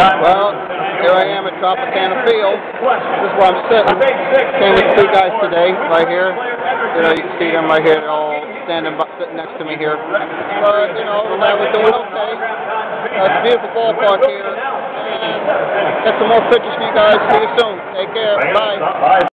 Well, here I am at Tropicana Field. This is where I'm sitting. Came with two guys today, right here. You know, you can see them right here, they're all standing by, sitting next to me here. But, you know, I was doing okay. Uh, it's a beautiful ballpark here. And got some more pictures for you guys. See you soon. Take care. Bye.